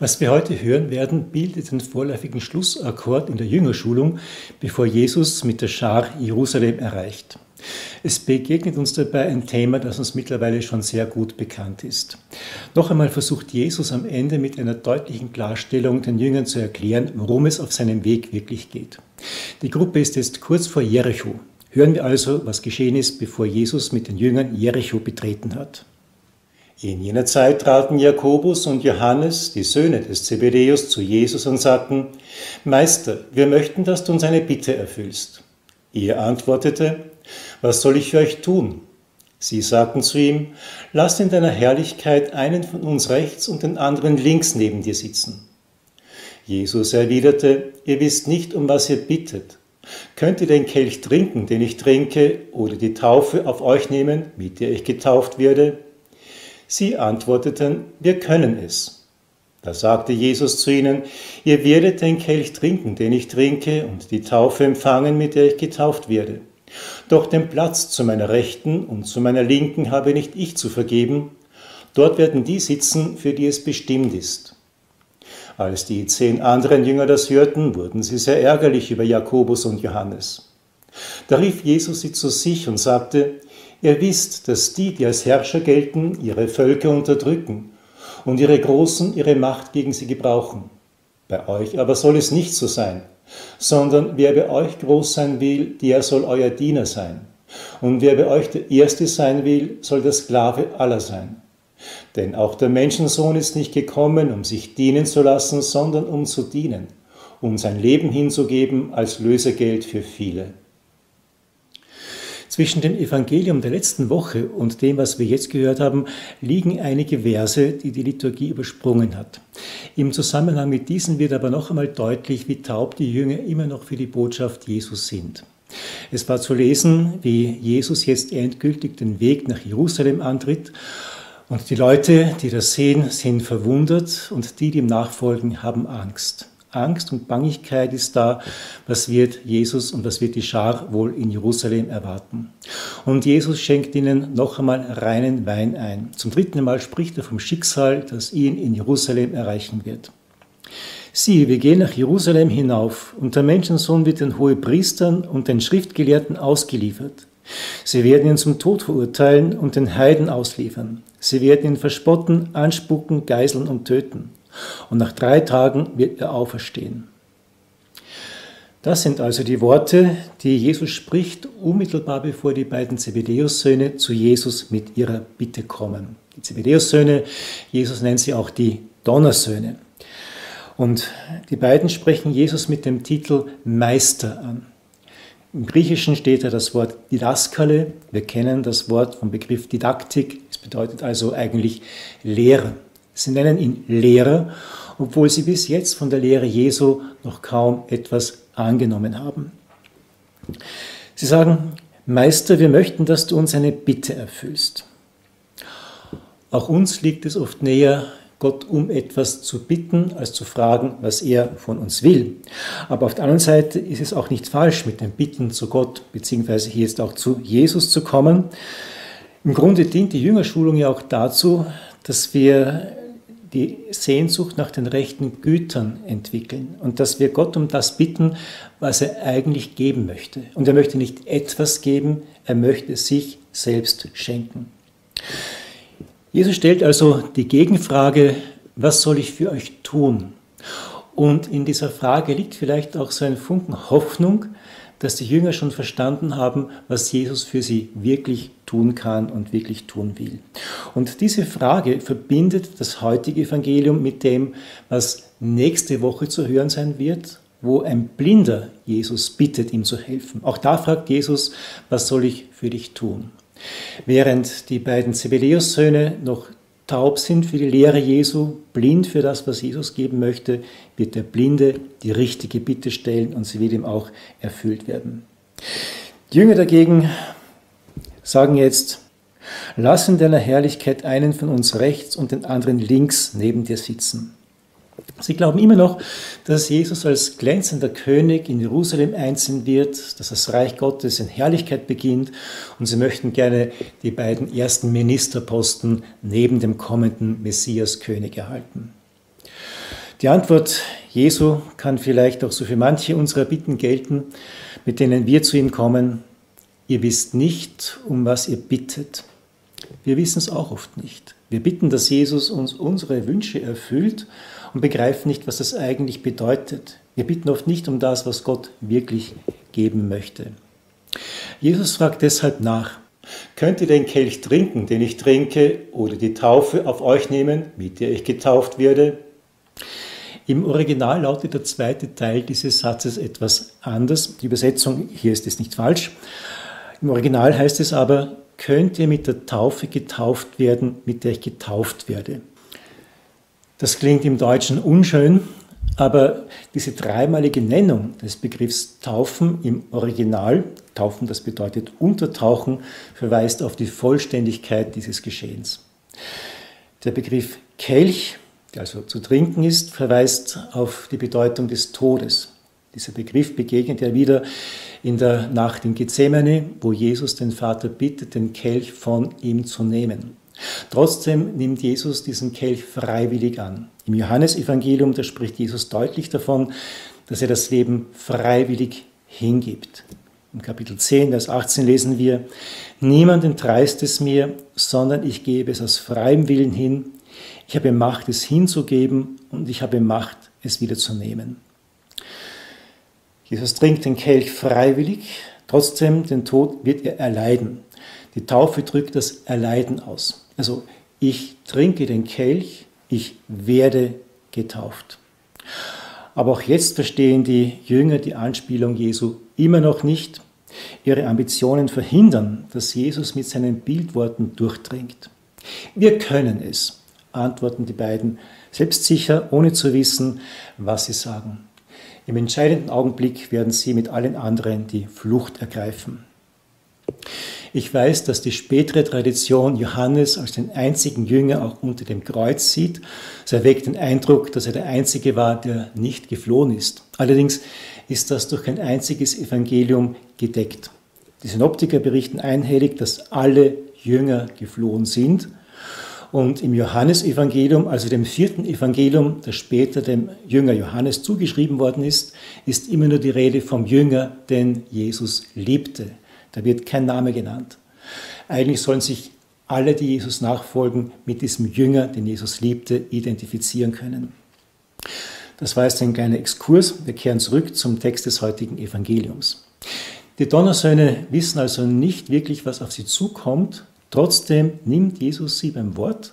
Was wir heute hören werden, bildet den vorläufigen Schlussakkord in der Jüngerschulung, bevor Jesus mit der Schar Jerusalem erreicht. Es begegnet uns dabei ein Thema, das uns mittlerweile schon sehr gut bekannt ist. Noch einmal versucht Jesus am Ende mit einer deutlichen Klarstellung den Jüngern zu erklären, worum es auf seinem Weg wirklich geht. Die Gruppe ist jetzt kurz vor Jericho. Hören wir also, was geschehen ist, bevor Jesus mit den Jüngern Jericho betreten hat. In jener Zeit traten Jakobus und Johannes, die Söhne des Zebedäus, zu Jesus und sagten, Meister, wir möchten, dass du uns eine Bitte erfüllst. Er antwortete, Was soll ich für euch tun? Sie sagten zu ihm, Lass in deiner Herrlichkeit einen von uns rechts und den anderen links neben dir sitzen. Jesus erwiderte, Ihr wisst nicht, um was ihr bittet. Könnt ihr den Kelch trinken, den ich trinke, oder die Taufe auf euch nehmen, mit der ich getauft werde? Sie antworteten, wir können es. Da sagte Jesus zu ihnen, ihr werdet den Kelch trinken, den ich trinke, und die Taufe empfangen, mit der ich getauft werde. Doch den Platz zu meiner Rechten und zu meiner Linken habe nicht ich zu vergeben, dort werden die sitzen, für die es bestimmt ist. Als die zehn anderen Jünger das hörten, wurden sie sehr ärgerlich über Jakobus und Johannes. Da rief Jesus sie zu sich und sagte, Ihr wisst, dass die, die als Herrscher gelten, ihre Völker unterdrücken und ihre Großen ihre Macht gegen sie gebrauchen. Bei euch aber soll es nicht so sein, sondern wer bei euch groß sein will, der soll euer Diener sein. Und wer bei euch der Erste sein will, soll der Sklave aller sein. Denn auch der Menschensohn ist nicht gekommen, um sich dienen zu lassen, sondern um zu dienen, um sein Leben hinzugeben als Lösegeld für viele. Zwischen dem Evangelium der letzten Woche und dem, was wir jetzt gehört haben, liegen einige Verse, die die Liturgie übersprungen hat. Im Zusammenhang mit diesen wird aber noch einmal deutlich, wie taub die Jünger immer noch für die Botschaft Jesus sind. Es war zu lesen, wie Jesus jetzt endgültig den Weg nach Jerusalem antritt und die Leute, die das sehen, sind verwundert und die, die ihm nachfolgen, haben Angst. Angst und Bangigkeit ist da. Was wird Jesus und was wird die Schar wohl in Jerusalem erwarten? Und Jesus schenkt ihnen noch einmal reinen Wein ein. Zum dritten Mal spricht er vom Schicksal, das ihn in Jerusalem erreichen wird. Siehe, wir gehen nach Jerusalem hinauf, und der Menschensohn wird den Hohepriestern und den Schriftgelehrten ausgeliefert. Sie werden ihn zum Tod verurteilen und den Heiden ausliefern. Sie werden ihn verspotten, anspucken, geiseln und töten und nach drei Tagen wird er auferstehen. Das sind also die Worte, die Jesus spricht, unmittelbar bevor die beiden Zebedäus-Söhne zu Jesus mit ihrer Bitte kommen. Die Zebedäus-Söhne, Jesus nennt sie auch die Donnersöhne. Und die beiden sprechen Jesus mit dem Titel Meister an. Im Griechischen steht da das Wort Didaskale. Wir kennen das Wort vom Begriff Didaktik. Es bedeutet also eigentlich Lehre. Sie nennen ihn Lehrer, obwohl sie bis jetzt von der Lehre Jesu noch kaum etwas angenommen haben. Sie sagen, Meister, wir möchten, dass du uns eine Bitte erfüllst. Auch uns liegt es oft näher, Gott um etwas zu bitten, als zu fragen, was er von uns will. Aber auf der anderen Seite ist es auch nicht falsch, mit dem Bitten zu Gott, beziehungsweise hier jetzt auch zu Jesus zu kommen. Im Grunde dient die Jüngerschulung ja auch dazu, dass wir die Sehnsucht nach den rechten Gütern entwickeln und dass wir Gott um das bitten, was er eigentlich geben möchte. Und er möchte nicht etwas geben, er möchte sich selbst schenken. Jesus stellt also die Gegenfrage, was soll ich für euch tun? Und in dieser Frage liegt vielleicht auch so ein Funken Hoffnung, dass die Jünger schon verstanden haben, was Jesus für sie wirklich tun kann und wirklich tun will. Und diese Frage verbindet das heutige Evangelium mit dem, was nächste Woche zu hören sein wird, wo ein Blinder Jesus bittet, ihm zu helfen. Auch da fragt Jesus, was soll ich für dich tun? Während die beiden Zebedäus-Söhne noch taub sind für die Lehre Jesu, blind für das, was Jesus geben möchte, wird der Blinde die richtige Bitte stellen und sie wird ihm auch erfüllt werden. Die Jünger dagegen sagen jetzt, lass in deiner Herrlichkeit einen von uns rechts und den anderen links neben dir sitzen. Sie glauben immer noch, dass Jesus als glänzender König in Jerusalem einziehen wird, dass das Reich Gottes in Herrlichkeit beginnt und sie möchten gerne die beiden ersten Ministerposten neben dem kommenden Messias König erhalten. Die Antwort Jesu kann vielleicht auch so für manche unserer Bitten gelten, mit denen wir zu ihm kommen. Ihr wisst nicht, um was ihr bittet. Wir wissen es auch oft nicht. Wir bitten, dass Jesus uns unsere Wünsche erfüllt und begreifen nicht, was das eigentlich bedeutet. Wir bitten oft nicht um das, was Gott wirklich geben möchte. Jesus fragt deshalb nach, könnt ihr den Kelch trinken, den ich trinke, oder die Taufe auf euch nehmen, mit der ich getauft werde? Im Original lautet der zweite Teil dieses Satzes etwas anders. Die Übersetzung hier ist es nicht falsch. Im Original heißt es aber, könnt ihr mit der Taufe getauft werden, mit der ich getauft werde. Das klingt im Deutschen unschön, aber diese dreimalige Nennung des Begriffs Taufen im Original, Taufen, das bedeutet Untertauchen, verweist auf die Vollständigkeit dieses Geschehens. Der Begriff Kelch, der also zu trinken ist, verweist auf die Bedeutung des Todes. Dieser Begriff begegnet ja wieder in der Nacht in Gethsemane, wo Jesus den Vater bittet, den Kelch von ihm zu nehmen. Trotzdem nimmt Jesus diesen Kelch freiwillig an. Im Johannesevangelium, da spricht Jesus deutlich davon, dass er das Leben freiwillig hingibt. Im Kapitel 10, Vers 18 lesen wir, Niemand entreißt es mir, sondern ich gebe es aus freiem Willen hin. Ich habe Macht, es hinzugeben und ich habe Macht, es wieder zu nehmen. Jesus trinkt den Kelch freiwillig, trotzdem den Tod wird er erleiden. Die Taufe drückt das Erleiden aus. Also ich trinke den Kelch, ich werde getauft. Aber auch jetzt verstehen die Jünger die Anspielung Jesu immer noch nicht. Ihre Ambitionen verhindern, dass Jesus mit seinen Bildworten durchdringt. Wir können es, antworten die beiden, selbstsicher, ohne zu wissen, was sie sagen. Im entscheidenden Augenblick werden sie mit allen anderen die Flucht ergreifen. Ich weiß, dass die spätere Tradition Johannes als den einzigen Jünger auch unter dem Kreuz sieht. Es erweckt den Eindruck, dass er der Einzige war, der nicht geflohen ist. Allerdings ist das durch ein einziges Evangelium gedeckt. Die Synoptiker berichten einhellig, dass alle Jünger geflohen sind und im Johannesevangelium, also dem vierten Evangelium, das später dem Jünger Johannes zugeschrieben worden ist, ist immer nur die Rede vom Jünger, den Jesus liebte. Da wird kein Name genannt. Eigentlich sollen sich alle, die Jesus nachfolgen, mit diesem Jünger, den Jesus liebte, identifizieren können. Das war jetzt ein kleiner Exkurs. Wir kehren zurück zum Text des heutigen Evangeliums. Die Donnersöhne wissen also nicht wirklich, was auf sie zukommt, Trotzdem nimmt Jesus sie beim Wort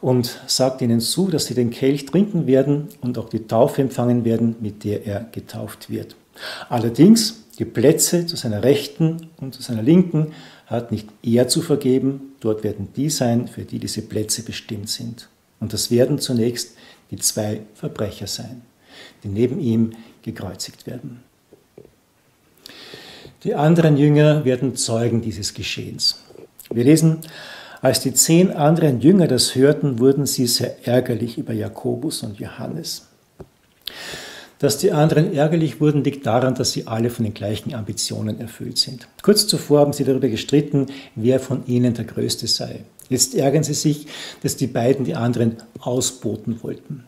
und sagt ihnen zu, dass sie den Kelch trinken werden und auch die Taufe empfangen werden, mit der er getauft wird. Allerdings, die Plätze zu seiner Rechten und zu seiner Linken hat nicht er zu vergeben, dort werden die sein, für die diese Plätze bestimmt sind. Und das werden zunächst die zwei Verbrecher sein, die neben ihm gekreuzigt werden. Die anderen Jünger werden Zeugen dieses Geschehens. Wir lesen, als die zehn anderen Jünger das hörten, wurden sie sehr ärgerlich über Jakobus und Johannes. Dass die anderen ärgerlich wurden, liegt daran, dass sie alle von den gleichen Ambitionen erfüllt sind. Kurz zuvor haben sie darüber gestritten, wer von ihnen der Größte sei. Jetzt ärgern sie sich, dass die beiden die anderen ausboten wollten.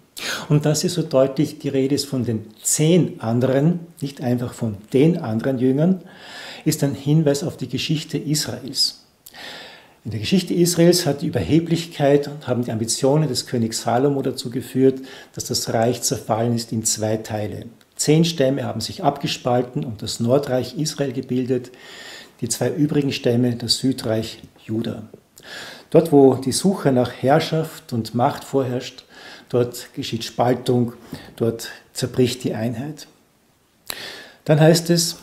Und dass hier so deutlich die Rede ist von den zehn anderen, nicht einfach von den anderen Jüngern, ist ein Hinweis auf die Geschichte Israels. In der Geschichte Israels hat die Überheblichkeit und haben die Ambitionen des Königs Salomo dazu geführt, dass das Reich zerfallen ist in zwei Teile. Zehn Stämme haben sich abgespalten und das Nordreich Israel gebildet, die zwei übrigen Stämme das Südreich Juda. Dort, wo die Suche nach Herrschaft und Macht vorherrscht, dort geschieht Spaltung, dort zerbricht die Einheit. Dann heißt es,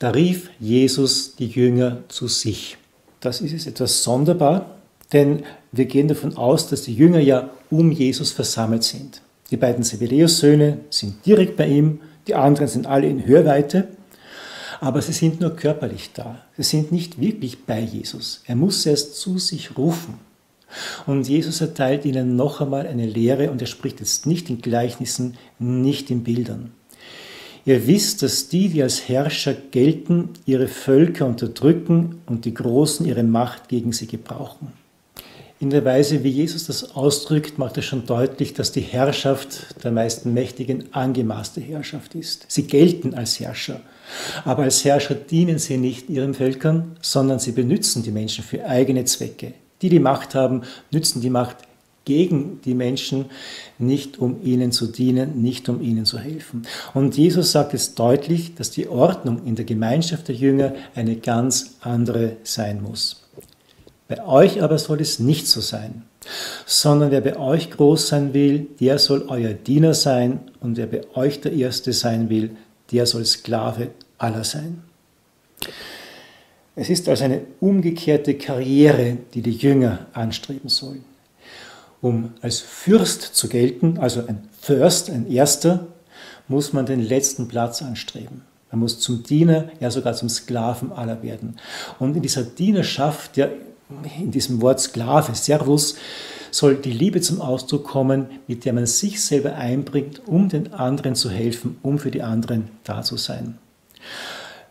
da rief Jesus die Jünger zu sich. Das ist es etwas sonderbar, denn wir gehen davon aus, dass die Jünger ja um Jesus versammelt sind. Die beiden Zebedäus-Söhne sind direkt bei ihm, die anderen sind alle in Hörweite, aber sie sind nur körperlich da. Sie sind nicht wirklich bei Jesus. Er muss erst zu sich rufen. Und Jesus erteilt ihnen noch einmal eine Lehre und er spricht jetzt nicht in Gleichnissen, nicht in Bildern. Ihr wisst, dass die, die als Herrscher gelten, ihre Völker unterdrücken und die Großen ihre Macht gegen sie gebrauchen. In der Weise, wie Jesus das ausdrückt, macht er schon deutlich, dass die Herrschaft der meisten Mächtigen angemaßte Herrschaft ist. Sie gelten als Herrscher, aber als Herrscher dienen sie nicht ihren Völkern, sondern sie benützen die Menschen für eigene Zwecke. Die, die Macht haben, nützen die Macht gegen die Menschen, nicht um ihnen zu dienen, nicht um ihnen zu helfen. Und Jesus sagt es deutlich, dass die Ordnung in der Gemeinschaft der Jünger eine ganz andere sein muss. Bei euch aber soll es nicht so sein, sondern wer bei euch groß sein will, der soll euer Diener sein, und wer bei euch der Erste sein will, der soll Sklave aller sein. Es ist also eine umgekehrte Karriere, die die Jünger anstreben sollen. Um als Fürst zu gelten, also ein First, ein Erster, muss man den letzten Platz anstreben. Man muss zum Diener, ja sogar zum Sklaven aller werden. Und in dieser Dienerschaft, ja in diesem Wort Sklave, Servus, soll die Liebe zum Ausdruck kommen, mit der man sich selber einbringt, um den anderen zu helfen, um für die anderen da zu sein.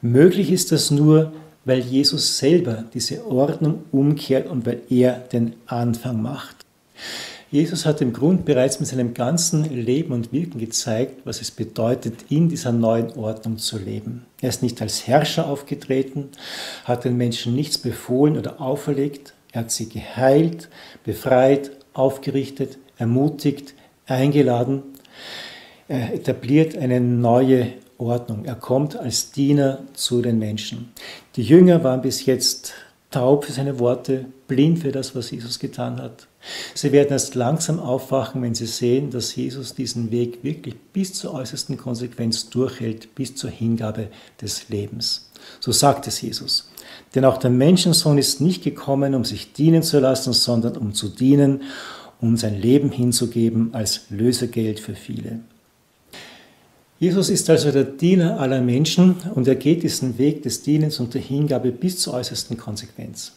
Möglich ist das nur, weil Jesus selber diese Ordnung umkehrt und weil er den Anfang macht. Jesus hat im Grund bereits mit seinem ganzen Leben und Wirken gezeigt, was es bedeutet, in dieser neuen Ordnung zu leben. Er ist nicht als Herrscher aufgetreten, hat den Menschen nichts befohlen oder auferlegt, er hat sie geheilt, befreit, aufgerichtet, ermutigt, eingeladen. Er etabliert eine neue Ordnung. Er kommt als Diener zu den Menschen. Die Jünger waren bis jetzt taub für seine Worte, blind für das, was Jesus getan hat. Sie werden erst langsam aufwachen, wenn sie sehen, dass Jesus diesen Weg wirklich bis zur äußersten Konsequenz durchhält, bis zur Hingabe des Lebens. So sagt es Jesus. Denn auch der Menschensohn ist nicht gekommen, um sich dienen zu lassen, sondern um zu dienen, um sein Leben hinzugeben als Lösegeld für viele. Jesus ist also der Diener aller Menschen und er geht diesen Weg des Dienens und der Hingabe bis zur äußersten Konsequenz.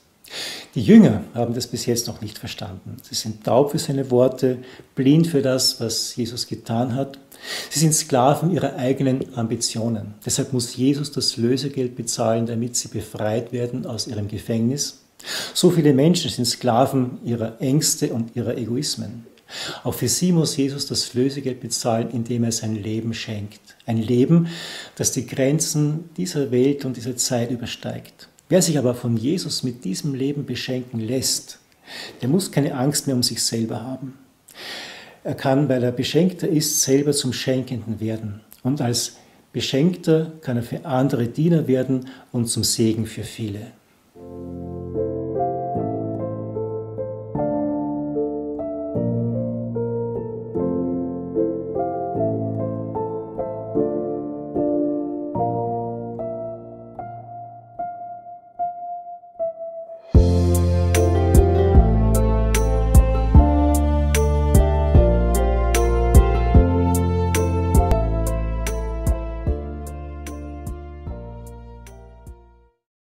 Die Jünger haben das bis jetzt noch nicht verstanden. Sie sind taub für seine Worte, blind für das, was Jesus getan hat. Sie sind Sklaven ihrer eigenen Ambitionen. Deshalb muss Jesus das Lösegeld bezahlen, damit sie befreit werden aus ihrem Gefängnis. So viele Menschen sind Sklaven ihrer Ängste und ihrer Egoismen. Auch für sie muss Jesus das Lösegeld bezahlen, indem er sein Leben schenkt. Ein Leben, das die Grenzen dieser Welt und dieser Zeit übersteigt. Wer sich aber von Jesus mit diesem Leben beschenken lässt, der muss keine Angst mehr um sich selber haben. Er kann, weil er Beschenkter ist, selber zum Schenkenden werden. Und als Beschenkter kann er für andere Diener werden und zum Segen für viele.